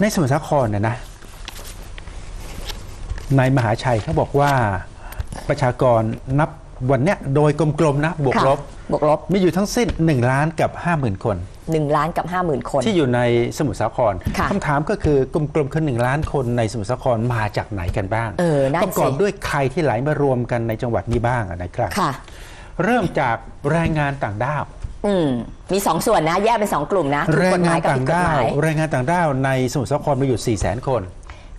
ในสมุทรสาครเนี่ยนะในมหาชัยเขาบอกว่าประชากรนับวันเนี้ยโดยกลมๆนะบวกค่ะ ลบบวกลบ มีอยู่ทั้งสิ้น 1 ล้านกับ 50,000 คน 1 ล้านกับ 50,000 คน ที่อยู่ในสมุทรสาครค่ะคำถามก็คือกลมๆคือ1ล้านคนในสมุทรสาครมาจากไหนกันบ้างเออนั่นสิ ประกอบด้วยใครที่ไหลมารวมกันในจังหวัดนี้บ้างอะนะครับ ค่ะ เริ่มจากแรงงานต่างด้าว อืมมี2ส่วนนะ แยกเป็น2กลุ่มนะถูกแรกงฎหายามนกับต่าผิงดกฎด้าหวมายแรงงานต่างด้าวในสมุทรสาครมีอยู่4 0 0 0 0 0 คน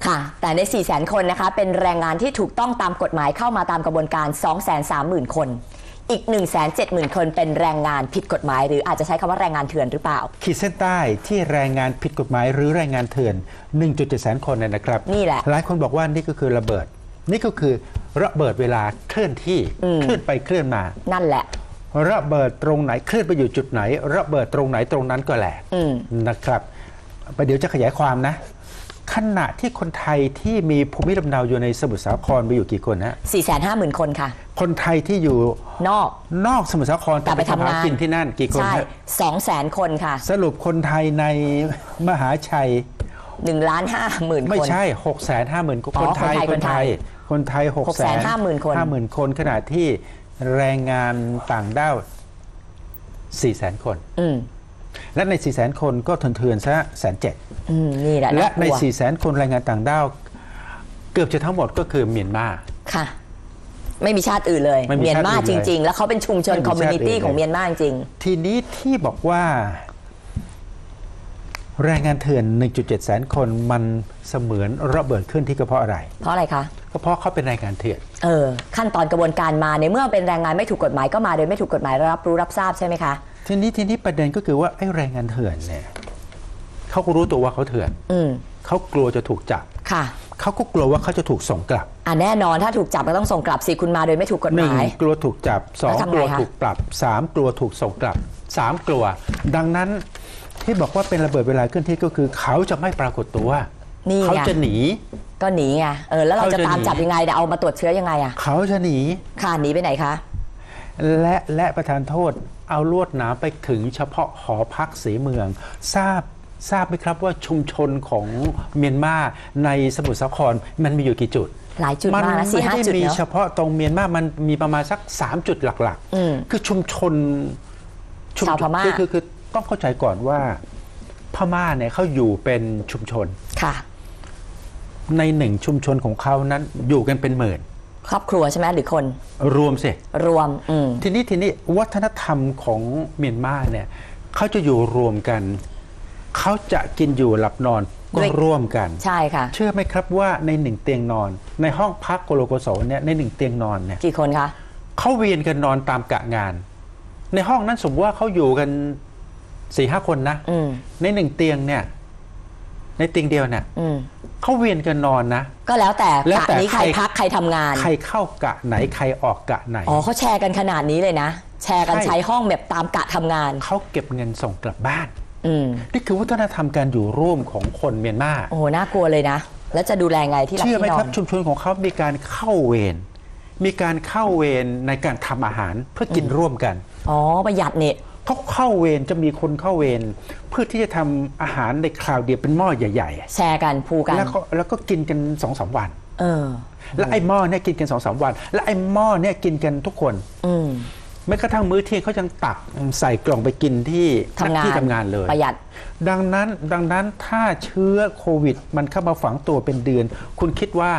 ค่ะ แต่ใน 4 0 0 0 0 0 คนนะคะ เป็นแรงงานที่ถูกต้องตามกฎหมายเข้ามาตามกระบวนการ 230,000 คน อีก 170,000 คนเป็นแรงงานผิดกฎหมาย หรืออาจจะใช้คำว่าแรงงานเถื่อนหรือเปล่า ขีดเส้นใต้ที่แรงงานผิดกฎหมายหรือแรงงานเถื่อน 1.7 แสนคนเนี่ยนะครับนี่แหละหลายคนบอกว่านี่ก็คือระเบิด นี่ก็คือระเบิดเวลาเคลื่อนที่อืม เคลื่อนไปเคลื่อนมา นั่นแหละ ระเบิดตรงไหนเคลื่อนไปอยู่จุดไหน ระเบิดตรงไหนตรงนั้นก็แหลกอืมนะครับประเดี๋ยวจะขยายความนะ ขณะที่คนไทยที่มีภูมิลำเนาอยู่ในสมุทรสาครมีอยู่กี่คนฮะ450,000คนค่ะ คนไทยที่อยู่นอกนอกสมุทรสาครกลับไปทำงานหกินที่นั่นกี่คนใช่ฮะ200,000คนค่ะ สรุปคนไทยในมหาชัย1ล้าน50,000คน ไม่ใช่6กแสนห้าหมื่นอ๋คอนไทยคนไทย คนไทย6กแสน650,000คนห้าหมื่นคนขณะที่ แรงงานต่างด้าว4แสนคนอืมและใน4 0 0 0 0 0คนก็เถื่อนๆซะแสนเจ็ดอืมนี่แหละและน่ากในลัว4 0 0 0 0 0คนแรงงานต่างด้าวเกือบจะทั้งหมดก็คือเมียนมาค่ะ ไม่มีชาติอื่นเลยไม่มีเมียนชาติมาอื่นจเลยริง ๆ แล้วเขาเป็นชุมชนไม่มีคอมมูนิตี้ชาติอื่นเลยของเมียนมาจริง ทีนี้ที่บอกว่า แรงงานเถื่อน 1.7 แสนคนมันเสมือนระเบิดขึ้นที่ก็เพราะอะไร เพราะอะไรคะ ก็เพราะเขาเป็นแรงงานเถื่อน เออ ขั้นตอนกระบวนการมาในเมื่อเป็นแรงงานไม่ถูกกฎหมายก็มาโดยไม่ถูกกฎหมายรับรู้รับทราบใช่ไหมคะ ทีนี้ทีนี้ประเด็นก็คือว่าไอ้แรงงานเถื่อนเนี่ยเขาก็รู้ตัวว่าเขาเถื่อนอืมเขากลัวจะถูกจับค่ะ เขาก็กลัวว่าเขาจะถูกส่งกลับอะแน่นอนถ้าถูกจับก็ต้องส่งกลับสิคุณมาโดยไม่ถูกกฎหหนึ่งมาย กลัวถูกจับสองแล้วทำไงกลัวคะ ถูกปรับสามกลัวถูกส่งกลับสามกลัว ดังนั้น ที่บอกว่าเป็นระเบิดเวลาเคลื่อนที่ก็คือ เขาจะไม่ปรากฏตัวนี่เขาไงจะหนี ก็หนีไงเออแล้วเราเขาจะจะตามหนีจับยังไงเดี๋ยวเอามาตรวจเชื้อยังไงอะเขาจะหนีค่ะหนีไปไหนคะและและประธานโทษเอาลวดหนามไปถึงเฉพาะหอพักสีเมือง ทราบทราบไหมครับว่าชุมชนของเมียนมาในสมุทรสาครมันมีอยู่กี่จุด หลายจุดมัมากนะสี่ไม่ห้าได้จุดมีเนาะเฉพาะตรงเมียนมามันมีประมาณสัก 3 จุดหลักอืมคือชุมชนชุชาวพม่าคือคือคือ ต้องเข้าใจก่อนว่าพม่าเนี่ยเขาอยู่เป็นชุมชนค่ะ ในหนึ่งชุมชนของเขานั้นอยู่กันเป็นหมื่น ครอบครัวใช่ไหมหรือคน รวมสิรวมอืมทีนี้ทีนี้วัฒนธรรมของเมียนมาเนี่ยเขาจะอยู่รวมกันเขาจะกินอยู่หลับนอนก็ด้วยร่วมกัน ใช่ค่ะ เชื่อไหมครับว่าในหนึ่งเตียงนอน ในห้องพักโกโลโกโสเนี่ยในหนึ่งเตียงนอนเนี่ยกี่คนคะเขาเวียนกันนอนตามกะงาน ในห้องนั้นสมมติว่าเขาอยู่กัน สี่ห้าคนนะอืมในหนึ่งเตียงเนี่ย ในเตียงเดียวเนี่ยอืมเขาเวียนกันนอนนะ ก็แล้วแต่แล้วกะแต่นี้ใครใครพักใครทำงาน ใครเข้ากะไหนใครออกกะไหนอ๋อเขาแชร์กันขนาดนี้เลยนะ แชร์กันใช่ใช้ห้องแบบตามกะทำงานเขาเก็บเงินส่งกลับบ้านอืมนี่คือวัฒนธรรมการอยู่ร่วมของคนเมียนมาโอ้โหน่ากลัวเลยนะ แล้วจะดูแลไงที่หลับเชื่อไหมที่นอครับนชุมชนของเขามีการเข้าเวรมีการเข้าเวรในการทำอาหารเพื่อกินร่วมกัน อ๋อประหยัดเนี่ย เขาเข้าเวรจะมีคนเข้าเวรเพื่อที่จะทำอาหารในคราวเดียวเป็นหม้อใหญ่แชร์กันพูกันๆแล้วก็แล้วก็กินกันสองสามวันเออ แล้วไอ้หม้อเนี่ยกินกันสองสามวัน แล้วไอ้หม้อเนี่ยกินกันทุกคน อืมแม้กระทั่งมื้อเที่ยงเขายังตักใส่กล่องไปกินที่ทำงานที่ทำงานเลยประหยัด ดังนั้นดังนั้นถ้าเชื้อโควิด มันเข้ามาฝังตัวเป็นเดือน คุณคิดว่า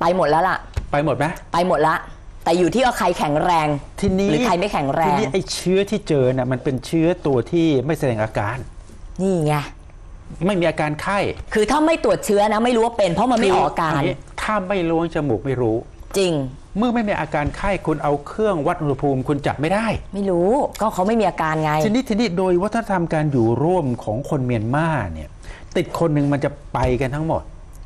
ไปหมดแล้วล่ะ ไปหมดไหมไปหมดละ แต่อยู่ที่ว่าใครแข็งแรง ทีนี้หรือใครไม่แข็งแรทีงนี้ไอ้เชื้อที่เจอน่ะมันเป็นเชื้อตัวที่ไม่แสดงอาการ นี่ไงไม่มีอาการไข้ คือถ้าไม่ตรวจเชื้อนะ ไม่รู้ว่าเป็นเพราะมันไม่ออกอาการคืย่งนี้ถ้าไม่ล้วงจมูกไม่รู้ จริง เมื่อไม่มีอาการไข้คุณเอาเครื่องวัดอุณหภูมิคุณจับไม่ได้ ไม่รู้ก็เขาไม่มีอาการไง ทีนี้ทีนี้โดยวัฒนธรรมการอยู่ร่วมของคนเมียนมาเนี่ย ติดคนหนึ่งมันจะไปกันทั้งหมด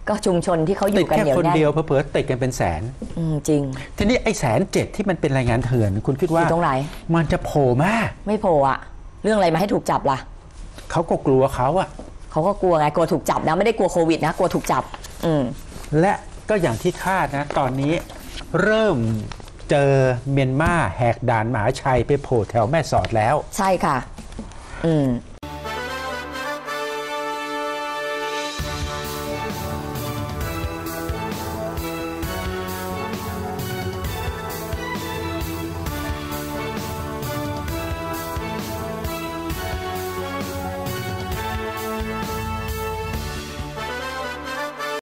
ก็ชุมชนที่เขาอติดยู่กันแค่เหนียวคนแน่นเดียวเผลอๆติดกันเป็นแสน อืมจริง ทีนี้ไอ้แสนเจ็ดที่มันเป็นรายงานเถื่อนคุณคิดว่าอยู่ตรงไหน มันจะโผล่มาไม่โผล่อะเรื่องอะไรมาให้ถูกจับล่ะเขาก็กลัวเขาอะเขาก็กลัวไงกลัวถูกจับนะไม่ได้กลัวโควิดนะกลัวถูกจับ อืมและก็อย่างที่คาดนะ ตอนนี้เริ่มเจอเมียนมาแหกด่านมหาชัยไปโผล่แถวแม่สอดแล้ว ใช่ค่ะ อืม